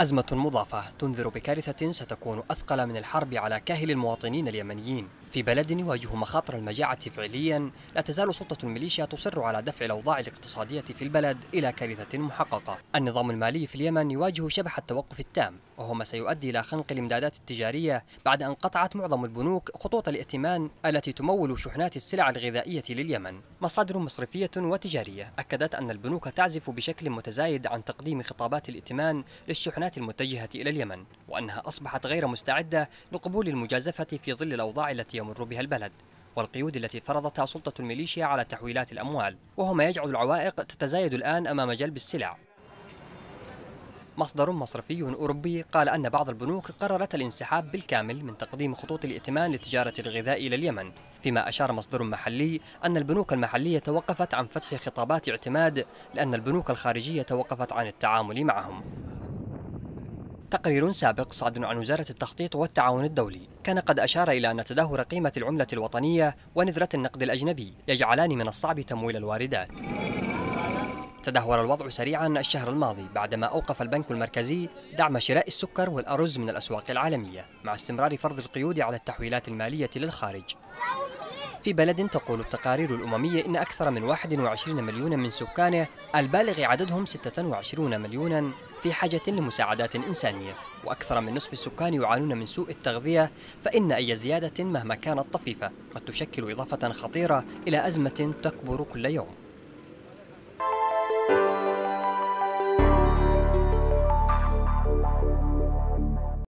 أزمة مضافة تنذر بكارثة ستكون أثقل من الحرب على كاهل المواطنين اليمنيين. في بلد يواجه مخاطر المجاعة فعليا لا تزال سلطة الميليشيا تصر على دفع الأوضاع الاقتصادية في البلد إلى كارثة محققة. النظام المالي في اليمن يواجه شبح التوقف التام وهو ما سيؤدي إلى خنق الإمدادات التجارية بعد أن قطعت معظم البنوك خطوط الائتمان التي تمول شحنات السلع الغذائية لليمن. مصادر مصرفية وتجارية أكدت أن البنوك تعزف بشكل متزايد عن تقديم خطابات الائتمان للشحنات المتجهة إلى اليمن وأنها أصبحت غير مستعدة لقبول المجازفة في ظل الأوضاع التي يمر بها البلد والقيود التي فرضتها سلطة الميليشيا على تحويلات الأموال وهو ما يجعل العوائق تتزايد الآن أمام جلب السلع. مصدر مصرفي أوروبي قال أن بعض البنوك قررت الانسحاب بالكامل من تقديم خطوط الائتمان لتجارة الغذاء إلى اليمن فيما أشار مصدر محلي أن البنوك المحلية توقفت عن فتح خطابات اعتماد لأن البنوك الخارجية توقفت عن التعامل معهم. تقرير سابق صادر عن وزارة التخطيط والتعاون الدولي. كان قد أشار إلى أن تدهور قيمة العملة الوطنية ونذرة النقد الأجنبي يجعلان من الصعب تمويل الواردات. تدهور الوضع سريعا الشهر الماضي بعدما أوقف البنك المركزي دعم شراء السكر والأرز من الأسواق العالمية مع استمرار فرض القيود على التحويلات المالية للخارج. في بلد تقول التقارير الأممية إن أكثر من 21 مليون من سكانه البالغ عددهم 26 مليونا في حاجة لمساعدات إنسانية وأكثر من نصف السكان يعانون من سوء التغذية فإن أي زيادة مهما كانت طفيفة قد تشكل إضافة خطيرة إلى أزمة تكبر كل يوم.